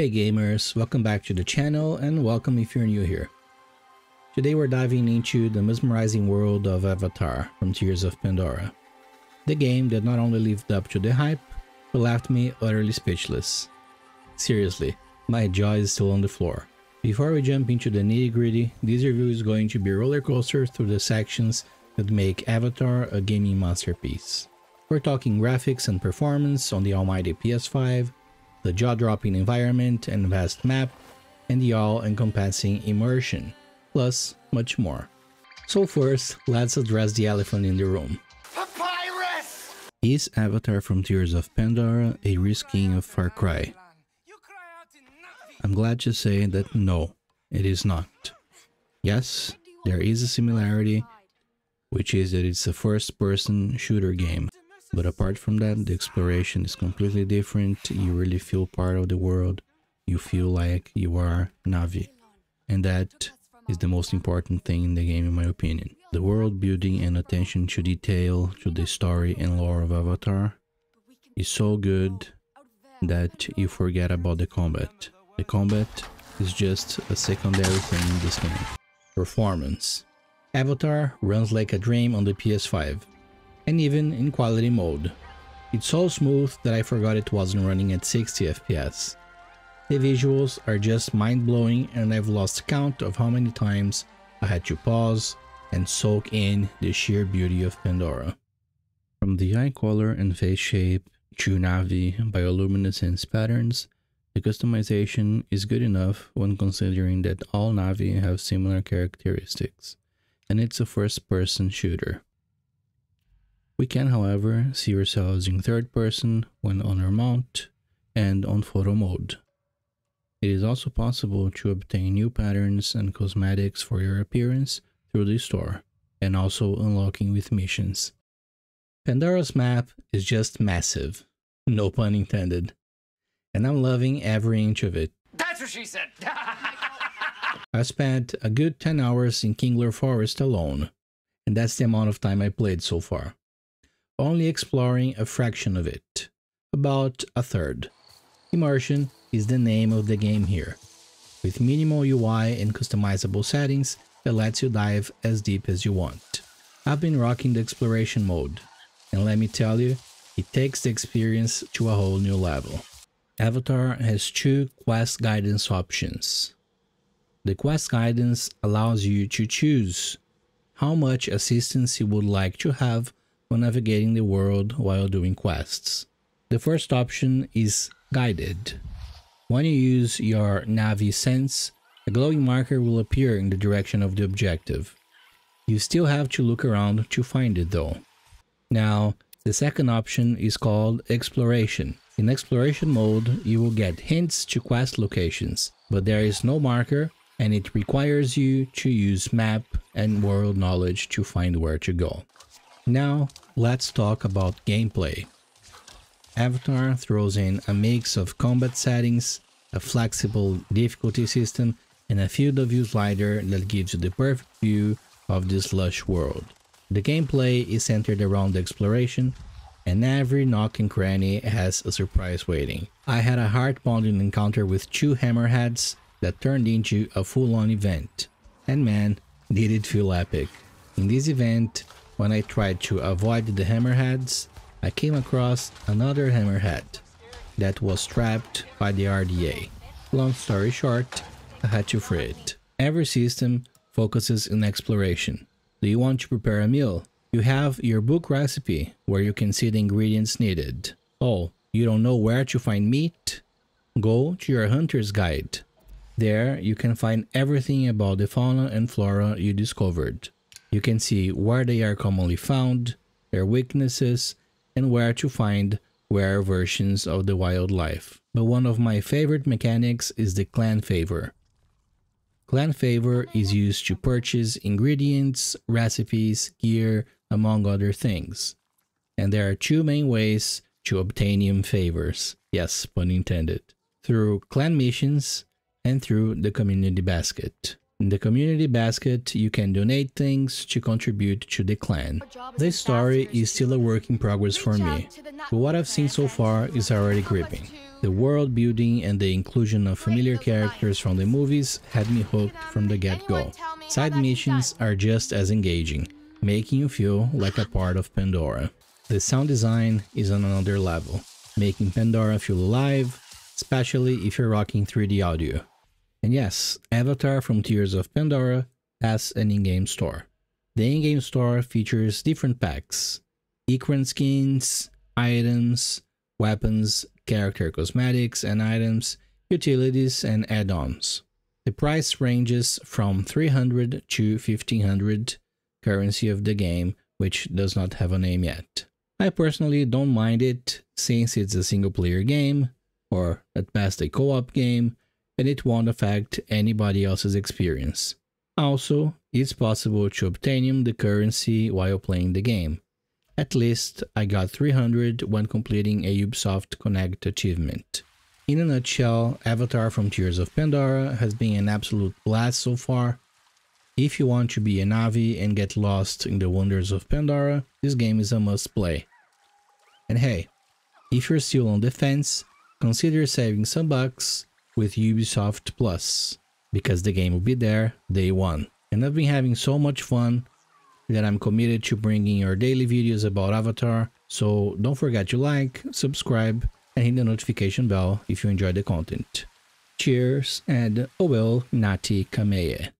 Hey gamers, welcome back to the channel and welcome if you're new here. Today we're diving into the mesmerizing world of Avatar Frontiers of Pandora. The game that not only lived up to the hype, but left me utterly speechless. Seriously, my jaw is still on the floor. Before we jump into the nitty gritty, this review is going to be a roller coaster through the sections that make Avatar a gaming masterpiece. We're talking graphics and performance on the almighty PS5, the jaw-dropping environment and vast map, and the all-encompassing immersion, plus much more. So first, let's address the elephant in the room. Papyrus! Is Avatar Frontiers of Pandora a reskin of Far Cry? I'm glad to say that no, it is not. Yes, there is a similarity, which is that it's a first-person shooter game. But apart from that, the exploration is completely different. You really feel part of the world. You feel like you are Na'vi. And that is the most important thing in the game in my opinion. The world building and attention to detail to the story and lore of Avatar is so good that you forget about the combat. The combat is just a secondary thing in this game. Performance. Avatar runs like a dream on the PS5 and even in quality mode. It's so smooth that I forgot it wasn't running at 60 FPS. The visuals are just mind-blowing and I've lost count of how many times I had to pause and soak in the sheer beauty of Pandora. From the eye color and face shape to Na'vi bioluminescence patterns, the customization is good enough when considering that all Na'vi have similar characteristics, and it's a first-person shooter. We can, however, see ourselves in third person when on our mount and on photo mode. It is also possible to obtain new patterns and cosmetics for your appearance through the store, and also unlocking with missions. Pandora's map is just massive, no pun intended, and I'm loving every inch of it. That's what she said! I spent a good 10 hours in Kinglor Forest alone, and that's the amount of time I played so far only exploring a fraction of it, about a third. Immersion is the name of the game here, with minimal UI and customizable settings that lets you dive as deep as you want. I've been rocking the exploration mode, and let me tell you, it takes the experience to a whole new level. Avatar has two quest guidance options. The quest guidance allows you to choose how much assistance you would like to have when navigating the world while doing quests. The first option is Guided. When you use your Na'vi sense, a glowing marker will appear in the direction of the objective. You still have to look around to find it though. Now, the second option is called Exploration. In Exploration mode, you will get hints to quest locations, but there is no marker and it requires you to use map and world knowledge to find where to go. Now, let's talk about gameplay. Avatar throws in a mix of combat settings, a flexible difficulty system, and a field of view slider that gives you the perfect view of this lush world. The gameplay is centered around exploration, and every nook and cranny has a surprise waiting. I had a heart-pounding encounter with two hammerheads that turned into a full-on event. And man, did it feel epic. In this event, when I tried to avoid the hammerheads, I came across another hammerhead that was trapped by the RDA. Long story short, I had to free it. Every system focuses on exploration. Do you want to prepare a meal? You have your book recipe where you can see the ingredients needed. Oh, you don't know where to find meat? Go to your hunter's guide. There you can find everything about the fauna and flora you discovered. You can see where they are commonly found, their weaknesses, and where to find rare versions of the wildlife. But one of my favorite mechanics is the clan favor. Clan favor is used to purchase ingredients, recipes, gear, among other things. And there are two main ways to obtain favors. Yes, pun intended. Through clan missions and through the community basket. In the community basket, you can donate things to contribute to the clan. This story is still a work in progress for me, but what I've seen so far is already gripping. The world building and the inclusion of familiar characters from the movies had me hooked from the get-go. Side missions are just as engaging, making you feel like a part of Pandora. The sound design is on another level, making Pandora feel alive, especially if you're rocking 3D audio. And yes, Avatar Frontiers of Pandora has an in-game store. The in-game store features different packs, Ikran skins, items, weapons, character cosmetics and items, utilities and add-ons. The price ranges from 300 to 1500 currency of the game, which does not have a name yet. I personally don't mind it since it's a single player game, or at best a co-op game, and it won't affect anybody else's experience. Also, it's possible to obtain the currency while playing the game. At least, I got 300 when completing a Ubisoft Connect achievement. In a nutshell, Avatar Frontiers of Pandora has been an absolute blast so far. If you want to be a Na'vi and get lost in the wonders of Pandora, this game is a must play. And hey, if you're still on the fence, consider saving some bucks with Ubisoft Plus because the game will be there day one. And I've been having so much fun that I'm committed to bringing your daily videos about Avatar, so don't forget to like, subscribe, and hit the notification bell if you enjoy the content. Cheers and Oel Ngati Kameie.